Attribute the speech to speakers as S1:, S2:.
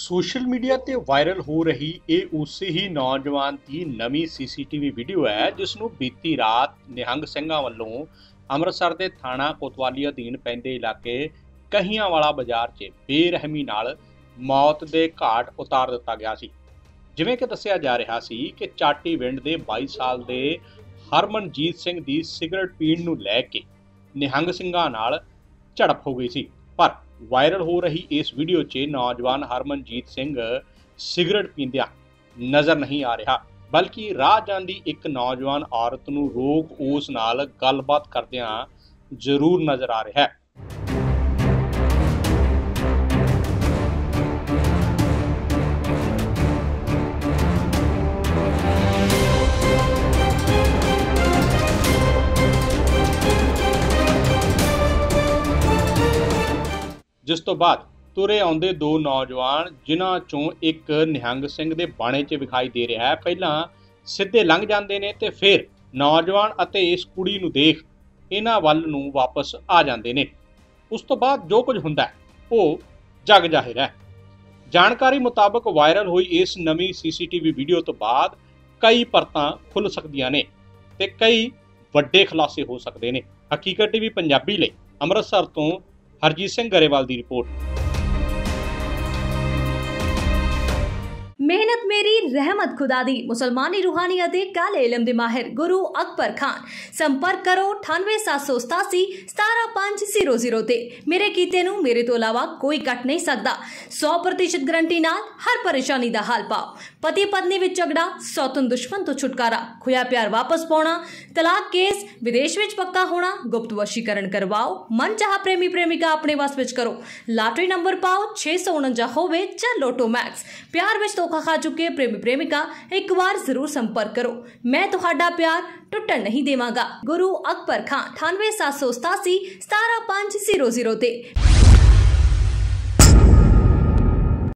S1: Social media ਤੇ viral ਹੋ ਰਹੀ ਇਹ ਉਸੇ ਹੀ ਨੌਜਵਾਨ ਦੀ ਨਵੀਂ ਸੀਸੀਟੀਵੀ ਵੀਡੀਓ ਹੈ, ਜਿਸ ਨੂੰ ਬੀਤੀ ਰਾਤ ਨਿਹੰਗ ਸਿੰਘਾਂ ਵੱਲੋਂ ਅੰਮ੍ਰਿਤਸਰ ਦੇ ਥਾਣਾ ਕੋਤਵਾਲੀ ਅਧੀਨ ਪੈਂਦੇ ਇਲਾਕੇ ਕਹੀਆਂ ਵਾਲਾ ਬਾਜ਼ਾਰ 'ਚ ਬੇਰਹਿਮੀ ਨਾਲ ਮੌਤ ਦੇ ਘਾਟ ਉਤਾਰ ਦਿੱਤਾ ਗਿਆ ਸੀ। ਜਿਵੇਂ ਕਿ ਦੱਸਿਆ ਜਾ ਰਿਹਾ ਸੀ ਕਿ ਚਾਟੀ ਵਿੰਡ ਦੇ 22 ਸਾਲ ਦੇ ਹਰਮਨਜੀਤ ਸਿੰਘ ਦੀ ਸਿਗਰਟ ਪੀਣ ਨੂੰ ਲੈ ਕੇ ਨਿਹੰਗ ਸਿੰਘਾਂ ਨਾਲ ਝੜਪ ਹੋ ਗਈ ਸੀ, ਪਰ ਵਾਇਰਲ ਹੋ ਰਹੀ ਇਸ ਵੀਡੀਓ 'ਚ ਨੌਜਵਾਨ ਹਰਮਨਜੀਤ ਸਿੰਘ ਸਿਗਰਟ ਪੀਂਦਿਆਂ ਨਜ਼ਰ ਨਹੀਂ ਆ ਰਿਹਾ। ਬਲਕਿ ਰਾਹ ਜਾਂਦੀ ਇੱਕ ਨੌਜਵਾਨ ਔਰਤ ਨੂੰ ਰੋਕ ਉਸ ਨਾਲ ਗੱਲਬਾਤ ਕਰਦਿਆਂ ਜ਼ਰੂਰ ਨਜ਼ਰ ਆ ਰਿਹਾ ਹੈ। ਜਿਸ ਤੋਂ ਬਾਅਦ ਤੁਰੇ ਆਉਂਦੇ ਦੋ ਨੌਜਵਾਨ, ਜਿਨ੍ਹਾਂ ਚੋਂ ਇੱਕ ਨਿਹੰਗ ਸਿੰਘ ਦੇ ਬਾਣੇ 'ਚ ਵਿਖਾਈ ਦੇ ਰਿਹਾ ਹੈ। ਪਹਿਲਾਂ ਸਿੱਧੇ ਲੰਘ ਜਾਂਦੇ ਨੇ ਤੇ ਫਿਰ ਨੌਜਵਾਨ ਅਤੇ ਇਸ ਕੁੜੀ ਨੂੰ ਦੇਖ ਇਹਨਾਂ ਵੱਲ ਨੂੰ ਵਾਪਸ ਆ ਜਾਂਦੇ ਨੇ। ਉਸ ਤੋਂ ਬਾਅਦ ਜੋ ਕੁਝ ਹੁੰਦਾ ਹੈ, ਉਹ ਜਗ ਜ਼ਾਹਿਰ ਹੈ। ਜਾਣਕਾਰੀ ਮੁਤਾਬਕ ਵਾਇਰਲ ਹੋਈ ਇਸ ਨਵੀਂ ਸੀਸੀਟੀਵੀ ਵੀਡੀਓ ਤੋਂ ਬਾਅਦ ਕਈ ਪਰਤਾਂ ਖੁੱਲ ਸਕਦੀਆਂ ਨੇ ਤੇ ਕਈ ਵੱਡੇ ਖੁਲਾਸੇ ਹੋ ਸਕਦੇ ਨੇ। ਹਕੀਕਤ ਟੀਵੀ ਪੰਜਾਬੀ ਲਈ ਅੰਮ੍ਰਿਤਸਰ ਤੋਂ ਹਰਜੀਤ ਸਿੰਘ ਗਰੇਵਾਲ ਦੀ ਰਿਪੋਰਟ।
S2: ਮਿਹਨਤ ਮੇਰੀ ਰਹਿਮਤ ਖੁਦਾ ਦੀ ਮੁਸਲਮਾਨੀ ਰੂਹਾਨੀ ਅਤੇ ਕਾਲੇ ਇਲਮ ਦੇ ਮਾਹਿਰ ਗੁਰੂ ਅਕਬਰ ਖਾਨ ਸੰਪਰਕ ਕਰੋ 98787 17500 ਤੇ ਮੇਰੇ ਕੀਤੇ ਨੂੰ ਮੇਰੇ ਤੋਂ ਇਲਾਵਾ ਕੋਈ ਕੱਟ ਨਹੀਂ ਸਕਦਾ 100% ਗਰੰਟੀ ਨਾਲ ਹਰ ਪਰੇਸ਼ਾਨੀ ਦਾ ਹੱਲ ਪਾਓ ਪਤੀ ਪਤਨੀ ਵਿੱਚ ਝਗੜਾ ਸੌਤਨ ਦੁਸ਼ਮਣ ਤੋਂ ਛੁਟਕਾਰਾ ਖੋਇਆ ਪਿਆਰ ਵਾਪਸ ਪਾਉਣਾ ਤਲਾਕ ਕੇਸ ਵਿਦੇਸ਼ ਵਿੱਚ ਪੱਕਾ ਹੋਣਾ ਗੁਪਤ ਵਸ਼ੀਕਰਨ ਕਰਵਾਓ ਮਨ ਚਾਹ ਪ੍ਰੇਮੀ ਪ੍ਰੇਮਿਕਾ ਆਪਣੇ ਵਸ ਵਿੱਚ ਕਰੋ ਲਾਟਰੀ ਨੰਬਰ ਪਾਓ 649 ਹੋਵੇ ਜਾਂ ਲੋਟੋ ਮੈਕਸ ਪਿਆਰ ਵਿੱਚ ਧੋਖਾ ਖਾ ਚੁੱਕੇ ਪ੍ਰੇਮੀ ਪ੍ਰੇਮਿਕਾ ਇੱਕ ਵਾਰ ਜ਼ਰੂਰ ਸੰਪਰਕ ਕਰੋ ਮੈਂ ਤੁਹਾਡਾ ਪਿਆਰ ਟੁੱਟਣ ਨਹੀਂ ਦੇਵਾਂਗਾ ਗੁਰੂ ਅਕਬਰ ਖਾਨ 98787 17500 ਤੇ